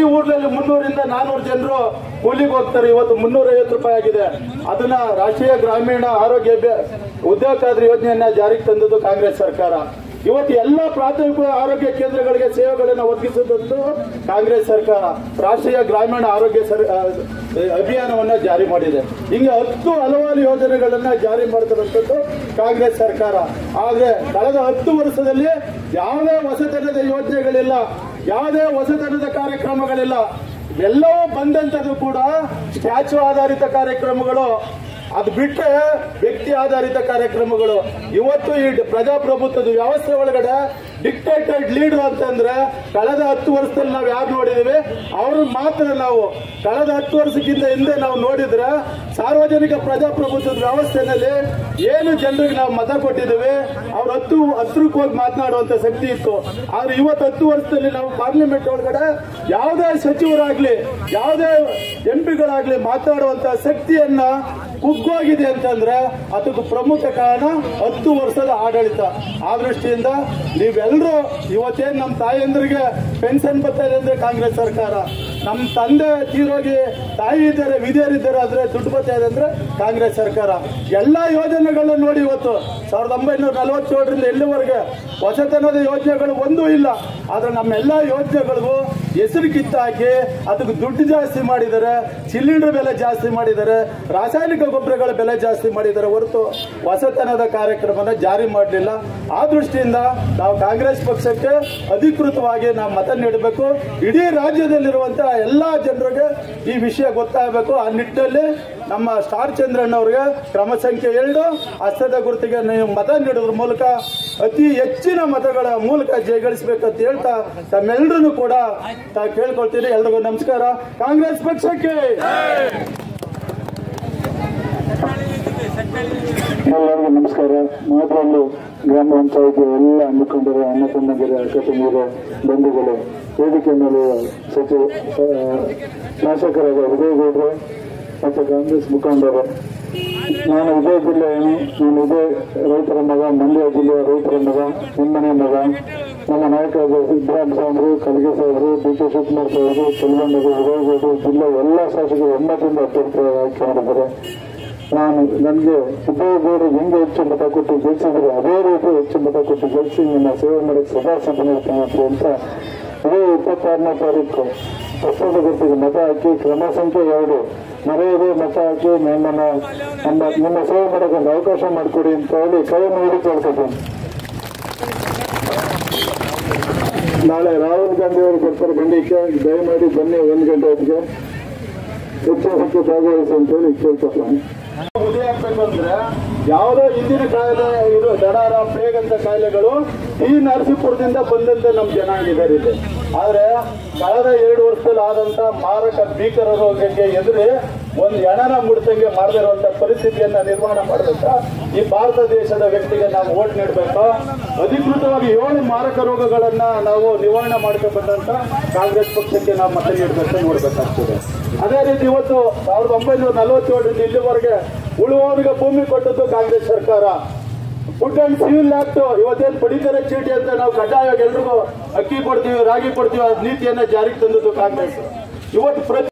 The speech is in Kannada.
ಈ ಊರ್ನಲ್ಲಿ ಮುನ್ನೂರಿಂದ ನಾನೂರು ಜನರು ಕೂಲಿಗೆ ಹೋಗ್ತಾರೆ. ಇವತ್ತು ಮುನ್ನೂರ ಐವತ್ತು ರೂಪಾಯಿ ಆಗಿದೆ. ಅದನ್ನ ರಾಷ್ಟ್ರೀಯ ಗ್ರಾಮೀಣ ಆರೋಗ್ಯ ಉದ್ಯೋಗ ಖಾತ್ರಿ ಯೋಜನೆಯನ್ನ ಜಾರಿಗೆ ತಂದದ್ದು ಕಾಂಗ್ರೆಸ್ ಸರ್ಕಾರ. ಇವತ್ತು ಎಲ್ಲ ಪ್ರಾಥಮಿಕ ಆರೋಗ್ಯ ಕೇಂದ್ರಗಳಿಗೆ ಸೇವೆಗಳನ್ನು ಒದಗಿಸಿದ್ದು ಕಾಂಗ್ರೆಸ್ ಸರ್ಕಾರ. ರಾಷ್ಟ್ರೀಯ ಗ್ರಾಮೀಣ ಆರೋಗ್ಯ ಅಭಿಯಾನವನ್ನ ಜಾರಿ ಮಾಡಿದೆ. ಹಿಂಗೆ ಹತ್ತು ಹಲವಾರು ಯೋಜನೆಗಳನ್ನ ಜಾರಿ ಮಾಡ್ತಕ್ಕಂಥದ್ದು ಕಾಂಗ್ರೆಸ್ ಸರ್ಕಾರ. ಆದ್ರೆ ಕಳೆದ ಹತ್ತು ವರ್ಷದಲ್ಲಿ ಯಾವುದೇ ಹೊಸತನದ ಯೋಜನೆಗಳಿಲ್ಲ. ಯಾವುದೇ ಹೊಸತನದ ಕಾರ್ಯಕ್ರಮಗಳಿಲ್ಲ. ಎಲ್ಲವೂ ಬಂದಂಥದ್ದು ಕೂಡ ಸ್ಟ್ಯಾಚು ಆಧಾರಿತ ಕಾರ್ಯಕ್ರಮಗಳು. ಅದು ಬಿಟ್ಟರೆ ವ್ಯಕ್ತಿ ಆಧಾರಿತ ಕಾರ್ಯಕ್ರಮಗಳು. ಇವತ್ತು ಈ ಪ್ರಜಾಪ್ರಭುತ್ವದ ವ್ಯವಸ್ಥೆ ಒಳಗಡೆ ಡಿಕ್ಟೇಟೆಡ್ ಲೀಡರ್ ಅಂತಂದ್ರೆ ಕಳೆದ ಹತ್ತು ವರ್ಷದಲ್ಲಿ ನಾವು ಯಾರು ನೋಡಿದೀವಿ? ಅವರು ಮಾತ್ರ ನಾವು. ಕಳೆದ ಹತ್ತು ವರ್ಷಕ್ಕಿಂತ ಹಿಂದೆ ನಾವು ನೋಡಿದ್ರೆ ಸಾರ್ವಜನಿಕ ಪ್ರಜಾಪ್ರಭುತ್ವದ ವ್ಯವಸ್ಥೆನಲ್ಲಿ ಏನು ಜನರಿಗೆ ನಾವು ಮತ ಕೊಟ್ಟಿದ್ದೀವಿ? ಅವ್ರು ಹತ್ತು, ಹತ್ರಕ್ಕೆ ಹೋಗಿ ಮಾತನಾಡುವಂತ ಶಕ್ತಿ ಇತ್ತು. ಆದ್ರೆ ಇವತ್ತು ಹತ್ತು ವರ್ಷದಲ್ಲಿ ನಾವು ಪಾರ್ಲಿಮೆಂಟ್ ಒಳಗಡೆ ಯಾವುದೇ ಸಚಿವರಾಗ್ಲಿ, ಯಾವುದೇ ಎಂಪಿಗಳಾಗ್ಲಿ ಮಾತನಾಡುವಂತ ಶಕ್ತಿಯನ್ನ ಕುಗ್ಗೋಗಿದೆ ಅಂತಂದ್ರೆ ಅದಕ್ಕೆ ಪ್ರಮುಖ ಕಾರಣ ಹತ್ತು ವರ್ಷದ ಆಡಳಿತ. ಆ ದೃಷ್ಟಿಯಿಂದ ನೀವೆಲ್ಲರೂ ಇವತ್ತೇನು ನಮ್ಮ ತಾಯಿಯಂದ್ರಿಗೆ ಪೆನ್ಷನ್ ಬರ್ತಾ ಇದೆ ಅಂದ್ರೆ ಕಾಂಗ್ರೆಸ್ ಸರ್ಕಾರ, ನಮ್ಮ ತಂದೆ ತೀರೋಗಿ ತಾಯಿ ಇದ್ದಾರೆ ವಿಧಿಯರಿದ್ದಾರೆ ಆದರೆ ದುಡ್ಡು ಬರ್ತಾ ಇದೆ ಅಂದ್ರೆ ಕಾಂಗ್ರೆಸ್ ಸರ್ಕಾರ. ಎಲ್ಲಾ ಯೋಜನೆಗಳನ್ನ ನೋಡಿ ಇವತ್ತು, ಸಾವಿರದ ಒಂಬೈನೂರ ನಲವತ್ತೇಳರಿಂದ ಎಲ್ಲಿವರೆಗೆ ಹೊಸತನದ ಯೋಜನೆಗಳು ಒಂದೂ ಇಲ್ಲ. ಆದ್ರೆ ನಮ್ಮೆಲ್ಲ ಯೋಜನೆಗಳಿಗೂ ಹೆಸರು ಕಿತ್ತಾಕಿ ಅದಕ್ಕೆ ದುಡ್ಡು ಜಾಸ್ತಿ ಮಾಡಿದ್ದಾರೆ, ಸಿಲಿಂಡರ್ ಬೆಲೆ ಜಾಸ್ತಿ ಮಾಡಿದ್ದಾರೆ, ರಾಸಾಯನಿಕ ಗೊಬ್ಬರಗಳ ಬೆಲೆ ಜಾಸ್ತಿ ಮಾಡಿದ್ದಾರೆ. ಹೊರತು ಹೊಸತನದ ಕಾರ್ಯಕ್ರಮನ ಜಾರಿ ಮಾಡಲಿಲ್ಲ. ಆ ದೃಷ್ಟಿಯಿಂದ ನಾವು ಕಾಂಗ್ರೆಸ್ ಪಕ್ಷಕ್ಕೆ ಅಧಿಕೃತವಾಗಿ ನಾವು ಮತ ನೀಡಬೇಕು. ಇಡೀ ರಾಜ್ಯದಲ್ಲಿರುವಂತಹ ಎಲ್ಲಾ ಜನರಿಗೆ ಈ ವಿಷಯ ಗೊತ್ತಾಗಬೇಕು. ಆ ನಿಟ್ಟಿನಲ್ಲಿ ನಮ್ಮ ಸ್ಟಾರ್ ಚಂದ್ರಣ್ಣ ಅವರಿಗೆ ಕ್ರಮ ಸಂಖ್ಯೆ ಎರಡು, ಹಸ್ತದ ಗುರುತಿಗೆ ನೀವು ಮತ ನೀಡೋದ್ರ ಮೂಲಕ ಅತಿ ಹೆಚ್ಚಿನ ಮತಗಳ ಮೂಲಕ ಜಯಗಳಿಸಬೇಕಂತ ಹೇಳ್ತಾ ತಮ್ಮೆಲ್ಲರನ್ನು ಕೂಡ ತಾ ಕೇಳ್ಕೊಳ್ತೀರಿ ಎಲ್ರಿಗೂ ನಮಸ್ಕಾರ. ಕಾಂಗ್ರೆಸ್ ಪಕ್ಷಕ್ಕೆ! ಎಲ್ಲರಿಗೂ ನಮಸ್ಕಾರ. ಮಾತ್ರಲ್ಲೂ ಗ್ರಾಮ ಪಂಚಾಯತಿ ಎಲ್ಲ ಮುಖಂಡರು, ಅಣ್ಣ ತಮ್ಮಂದಿರ, ಅಕ್ಕ ಬಂಧುಗಳು, ವೇದಿಕೆ ಮೇಲೆ ಸಚಿವ ಶಾಸಕರಾದ ವಿಜಯಗೌಡರು ಮತ್ತು ಕಾಂಗ್ರೆಸ್ ಮುಖಂಡರು. ನಾನು ಇದೇ ಜಿಲ್ಲೆಯನ್ನು ನಾನು ಇದೇ ರೈತರ ಮಗ, ಮಂಡ್ಯ ಜಿಲ್ಲೆಯ ರೈತರ ಮಗ, ನಿಮ್ಮನೆ ಮಗ. ನಮ್ಮ ನಾಯಕರಾದ ಇಬ್ರಾಹಿಂ ಸಾಹೇಬರು, ಕಲಿಗೆ ಸಾಹೇಬರು, ಡಿ ಕೆ ಶಿವಕುಮಾರ್ ಸಾಹೇಬರು ಚೆಲುವಣ್ಣರು ಉದಯಗೌಡರು ಜಿಲ್ಲೆ ಎಲ್ಲ ಶಾಸಕರು ಒಮ್ಮತದಿಂದ ಅಭ್ಯರ್ಥಿಯಾಗಿ ಆಯ್ಕೆ ಮಾಡಿದ್ದಾರೆ. ನಾನು ನನಗೆ ಉದಯಗೌಡರು ಹೆಂಗೆ ಹೆಚ್ಚು ಮತ ಕೊಟ್ಟು ಗೆಲ್ಸಿದ್ರು, ಅದೇ ರೀತಿ ಹೆಚ್ಚು ಮತ ಕೊಟ್ಟು ಗೆಲ್ಸಿ ನಿಮ್ಮ ಸೇವೆ ಮಾಡಕ್ಕೆ ಸದಾ ಸಿದ್ಧನಿರ್ತೀನಿ ಅಂತ ಹೇಳ್ತಾ ಇದೇ ಇಪ್ಪತ್ತಾರನೇ ತಾರೀಕು. ಪ್ರಸ್ತುತ ಗುರುತಿಗೆ ಮತ ಹಾಕಿ ಕ್ರಮ ಸಂಖ್ಯೆ ಎರಡು. ಮರೆಯದೆ ಮತ ಹಾಕಿ ನಮ್ಮ, ನಿಮ್ಮ ಸೇವೆ ಮಾಡೋದೊಂದು ಅವಕಾಶ ಮಾಡಿಕೊಡಿ ಅಂತ ಹೇಳಿ ಕೈ ನೋಡಿ ಕೇಳ್ಕೊತೀನಿ. ನಾಳೆ ರಾಹುಲ್ ಗಾಂಧಿ ಅವರು ಬರ್ತಾರೆ ಬಂದಿಕ್ಕೆ ದಯಮಾಡಿ ಬನ್ನಿ ಒಂದು ಗಂಟೆ ಹೊತ್ತಿಗೆ. ಹೆಚ್ಚಿನ ಸಂಖ್ಯೆ ಭಾಗವಹಿಸಿ ಅಂತ ಹೇಳಿ ಕೇಳ್ಕೊತೀನಿ. ಯಾವುದೋ ಹಿಂದಿನ ಕಾಯಿಲೆ ಇದು ದಡಾರ ಪ್ಲೇಗ್ ಅಂತ ಕಾಯಿಲೆಗಳು ಈ ನರಸೀಪುರದಿಂದ ಬಂದಂತ ನಮ್ ಜನ ಆಗಿದ್ದಾರೆ ಆದ್ರೆ ಕಳೆದ ಎರಡು ವರ್ಷದಲ್ಲಿ ಆದಂತ ಮಾರಕ ಭೀಕರ ರೋಗಕ್ಕೆ ಎದುರಿ ಒಂದು ಎಣನ ಮುಡ್ತಂಗೆ ಮಾಡದಿರುವಂತ ಪರಿಸ್ಥಿತಿಯನ್ನ ನಿರ್ಮಾಣ ಮಾಡಬೇಕ? ಈ ಭಾರತ ದೇಶದ ವ್ಯಕ್ತಿಗೆ ನಾವು ಓಟ್ ನೀಡಬೇಕು? ಅಧಿಕೃತವಾಗಿ ಏಳು ಮಾರಕ ರೋಗಗಳನ್ನ ನಾವು ನಿವಾರಣೆ ಮಾಡ್ಕೊಂಡ್ಬಂದಂತ ಕಾಂಗ್ರೆಸ್ ಪಕ್ಷಕ್ಕೆ ನಾವು ಮತ ನೀಡಬೇಕು ನೋಡ್ಬೇಕಾಗ್ತದೆ. ಅದೇ ರೀತಿ ಇವತ್ತು ಸಾವಿರದ ಒಂಬೈನೂರ ನಲವತ್ತೇಳರಿಂದ ಇಲ್ಲಿವರೆಗೆ ಉಳುವವರಿಗೆ ಭೂಮಿ ಕೊಟ್ಟದ್ದು ಕಾಂಗ್ರೆಸ್ ಸರ್ಕಾರ. ಫುಡ್ ಅಂಡ್ ಸಿವಿಲ್ ಆಕ್ಟ್ ಇವತ್ತೇನು ಪಡಿತರ ಚೀಟಿ ಅಂತ ನಾವು ಕಡ್ಡಾಯವಾಗಿ ಎಲ್ರಿಗೂ ಅಕ್ಕಿ ಕೊಡ್ತೀವಿ, ರಾಗಿ ಕೊಡ್ತೀವಿ ಆ ನೀತಿಯನ್ನ ಜಾರಿಗೆ ತಂದದ್ದು ಕಾಂಗ್ರೆಸ್. ಇವತ್ತು ಪ್ರತಿ